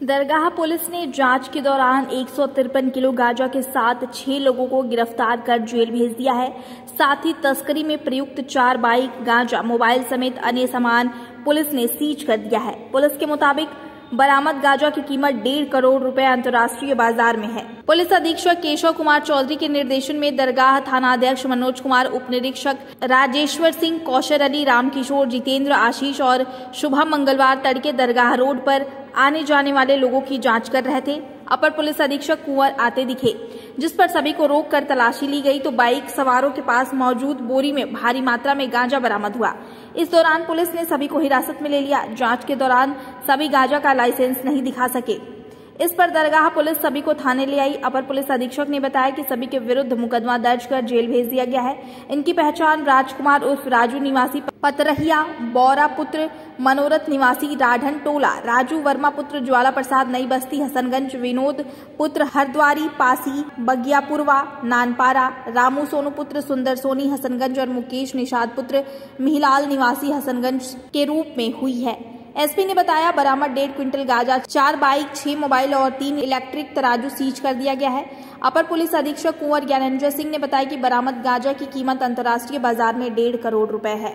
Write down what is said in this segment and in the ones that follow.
दरगाह police ने जाँच के दौरान एक सौ तिरपन किलो गांजा के साथ छह लोगों को गिरफ़्तार कर जेल भेज दिया है। साथ ही तस्करी में प्रयुक्त चार बाइक, गांजा, मोबाइल समेत अन्य सामान पुलिस ने सीज कर दिया है। पुलिस के मुताबिक बरामद गांजा की कीमत डेढ़ करोड़ रुपए अंतर्राष्ट्रीय बाज़ार में है। पुलिस अधीक्षक केशव कुमार चौधरी के निर्देशन में दरगाह थाना अध्यक्ष मनोज कुमार उप निरीक्षक राजेश्वर सिंह, कौशल अली, रामकिशोर, जितेंद्र आशीष और शुभम मंगलवार तड़के दरगाह रोड पर आने जाने वाले लोगों की जाँच कर रहे थे। अपर पुलिस अधीक्षक कुंवर आते दिखे। जिस पर सभी को रोक कर तलाशी ली गई तो बाइक सवारों के पास मौजूद बोरी में भारी मात्रा में गांजा बरामद हुआ। इस दौरान पुलिस ने सभी को हिरासत में ले लिया। जाँच के दौरान सभी गांजा का लाइसेंस नहीं दिखा सके। इस पर दरगाह पुलिस सभी को थाने ले आई। अपर पुलिस अधीक्षक ने बताया कि सभी के विरुद्ध मुकदमा दर्ज कर जेल भेज दिया गया है। इनकी पहचान राजकुमार उर्फ़ राजू निवासी पतरहिया, बौरा पुत्र मनोरथ निवासी राढ़न टोला, राजू वर्मा पुत्र ज्वाला प्रसाद नई बस्ती, हसनगंज विनोद पुत्र हरद्वारी, पासी बगियापुरवा नानपारा, रामू सोनू पुत्र सुंदर सोनी, हसनगंज और मुकेश निषाद पुत्र मिहिलाल निवासी हसनगंज के रूप में हुई है। एसपी ने बताया, बरामद डेढ़ क्विंटल गांजा, चार बाइक, छह मोबाइल और तीन इलेक्ट्रिक तराजू सीज कर दिया गया है। अपर पुलिस अधीक्षक कुंवर ज्ञानेन्द्र सिंह ने बताया कि बरामद गांजा की कीमत अंतर्राष्ट्रीय बाज़ार में डेढ़ करोड़ रुपए है।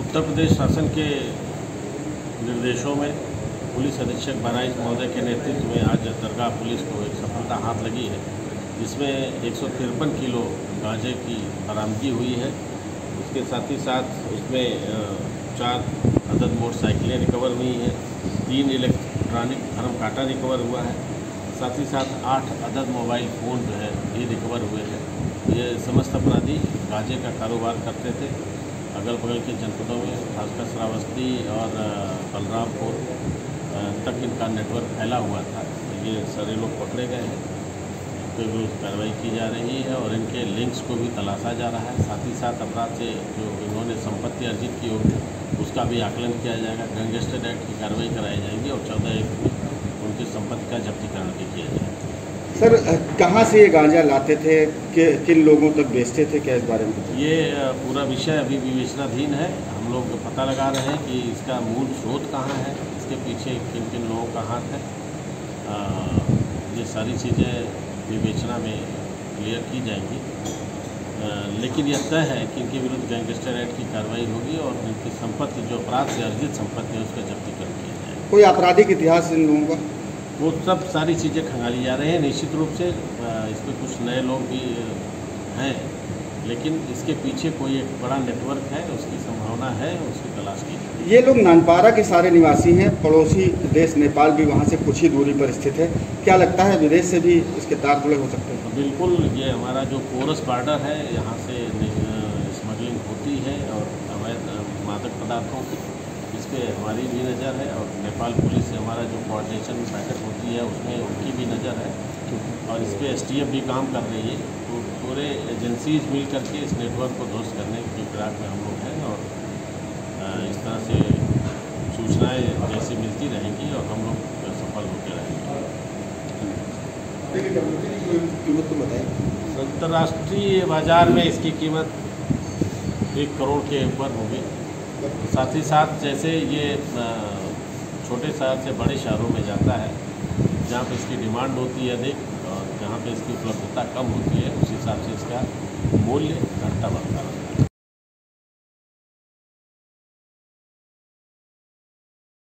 उत्तर प्रदेश शासन के निर्देशों में पुलिस अधीक्षक बहराइच महोदय के नेतृत्व में आज दरगाह पुलिस को एक सफलता हाथ लगी है, जिसमें एक सौ तिरपन किलो गांजे की बरामदगी हुई है। उसके साथ ही साथ उसमें चार अदद मोटरसाइकिलें रिकवर हुई हैं। तीन इलेक्ट्रॉनिक धर्म काटा रिकवर हुआ है। साथ ही साथ आठ अदद मोबाइल फ़ोन जो है ये रिकवर हुए हैं। ये समस्त अपराधी गांजे का कारोबार करते थे। अगल बगल के जनपदों में, खासकर श्रावस्ती और बलरामपुर तक इनका नेटवर्क फैला हुआ था। ये सारे लोग पकड़े गए हैं। के विरुद्ध कार्रवाई की जा रही है और इनके लिंक्स को भी तलाशा जा रहा है। साथ ही साथ अपराध से जो इन्होंने संपत्ति अर्जित की होगी उसका भी आकलन किया जाएगा। गैंगस्टर एक्ट की कार्रवाई कराई जाएगी और चौदह एक में उनकी संपत्ति का जब्तीकरण भी किया जाएगा। सर कहाँ से ये गांजा लाते थे? कि किन लोगों तक बेचते थे? क्या इस बारे में? ये पूरा विषय अभी विवेचनाधीन है। हम लोग पता लगा रहे हैं कि इसका मूल स्रोत कहाँ है इसके पीछे किन किन लोगों का हाथ है। आ, ये सारी चीज़ें विवेचना में क्लियर की जाएँगी। लेकिन यह तय है कि इनके विरुद्ध गैंगस्टर एक्ट की कार्रवाई होगी और इनकी संपत्ति जो अपराध से अर्जित संपत्ति है उसका जब्तीकरण किया जाएगा कोई आपराधिक इतिहास इन लोगों का? वो सब सारी चीज़ें खंगाली जा रही हैं। निश्चित रूप से इसमें कुछ नए लोग भी हैं। लेकिन इसके पीछे कोई एक बड़ा नेटवर्क है उसकी संभावना है उसकी तलाश की ये लोग नानपारा के सारे निवासी हैं पड़ोसी देश नेपाल भी वहाँ से कुछ ही दूरी पर स्थित है। क्या लगता है विदेश से भी इसके तार जुड़े हो सकते हैं? बिल्कुल ये हमारा जो पोरस बार्डर है यहाँ से स्मगलिंग होती है और अवैध मादक पदार्थों की इस पर हमारी भी नज़र है और नेपाल पुलिस से हमारा जो कोऑर्डिनेशन बैठक होती है उसमें उनकी भी नज़र है। और इस पर एस भी काम कर रही है। तो पूरे एजेंसीज मिल करके इस नेटवर्क को ध्वस्त करने की फिराक में हम लोग हैं और इस तरह से सूचनाएँ जैसे मिलती रहेंगी और हम लोग सफल होते रहेंगे। अंतर्राष्ट्रीय बाज़ार में इसकी कीमत एक करोड़ के ऊपर होगी। साथ ही साथ जैसे ये छोटे शहर से बड़े शहरों में जाता है जहाँ पर इसकी डिमांड होती है अधिक जहाँ पे इसकी उपलब्धता कम होती है, उस हिसाब से इसका मूल्य घटता बढ़ता रहता है।